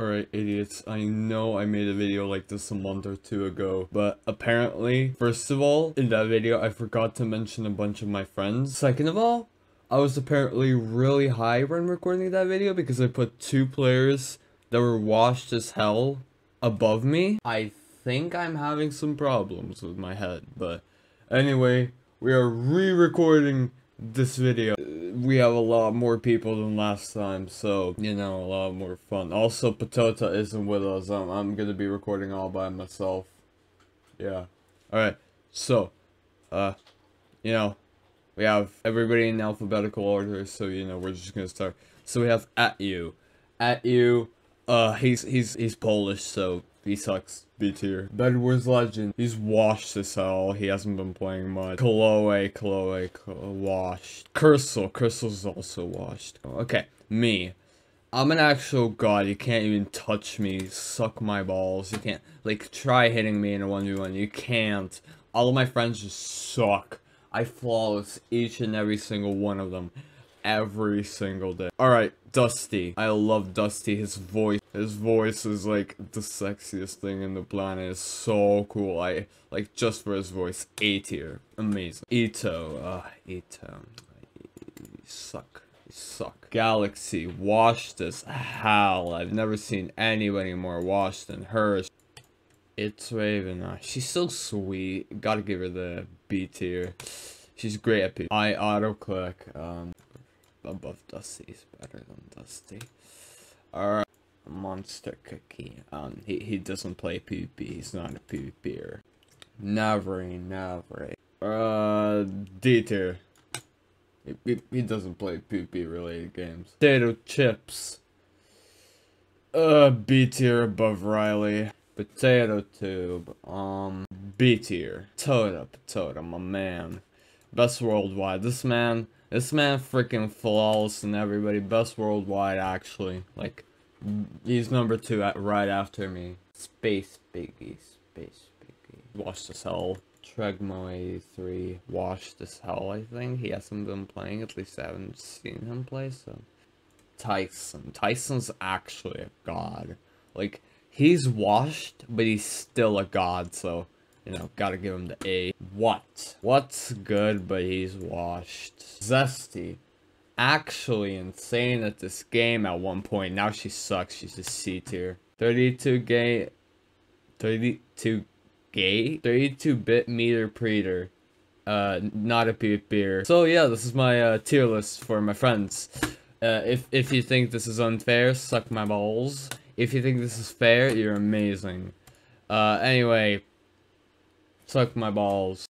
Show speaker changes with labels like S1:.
S1: Alright, idiots, I know I made a video like this a month or two ago, but apparently, first of all, in that video, I forgot to mention a bunch of my friends. Second of all, I was apparently really high when recording that video because I put two players that were washed as hell above me. I think I'm having some problems with my head, but anyway, we are re-recording this video we have a lot more people than last time, so, you know, a lot more fun. Also, Patota isn't with us. I'm, I'm gonna be recording all by myself. Yeah. Alright, so, uh, you know, we have everybody in alphabetical order, so, you know, we're just gonna start. So we have At You. At You, uh, he's, he's, he's Polish, so he sucks. B tier. Bedwars Legend. He's washed this hell. He hasn't been playing much. Chloe, Chloe, Chloe washed. Crystal. Crystal's also washed. Okay, me. I'm an actual god. You can't even touch me. Suck my balls. You can't, like, try hitting me in a 1v1. You can't. All of my friends just suck. I flawless each and every single one of them every single day. Alright, Dusty. I love Dusty. His voice. His voice is like the sexiest thing in the planet. It's so cool. I like just for his voice. A tier. Amazing. Ito. Uh, Ito. Suck. Suck. Galaxy. Washed as hell. I've never seen anybody more washed than her. It's Raven. Uh, she's so sweet. Gotta give her the B tier. She's great at P. I auto click. Um, above Dusty is better than Dusty. Alright. Monster Cookie. Um, he, he doesn't play PvP. He's not a PvPer. Never, never. Uh, D tier. He, he, he doesn't play PvP related games. Potato chips. Uh, B tier above Riley. Potato tube. Um, B tier. Toda, Toda, my man. Best worldwide. This man this man freaking flawless and everybody. Best worldwide, actually. Like, he's number two at, right after me. Space Biggie. Space Biggie. Watch this hell. Tregmo 83. Watch this hell, I think. He hasn't been playing. At least I haven't seen him play, so. Tyson. Tyson's actually a god. Like, he's washed, but he's still a god, so you know, gotta give him the A. What? What's good, but he's washed. Zesty. Actually insane at this game at one point. Now she sucks. She's a C tier. 32 gay. 32 gay? 32-bit meter preter. Uh, not a beer. So yeah, this is my uh, tier list for my friends. Uh, if, if you think this is unfair, suck my balls. If you think this is fair, you're amazing. Uh, anyway, Suck my balls.